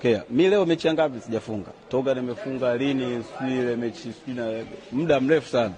Okay, Mi leo mechi ngapi sijafunga? Toka nimefunga lini? Sijui ile mechi sijui na muda mrefu sana.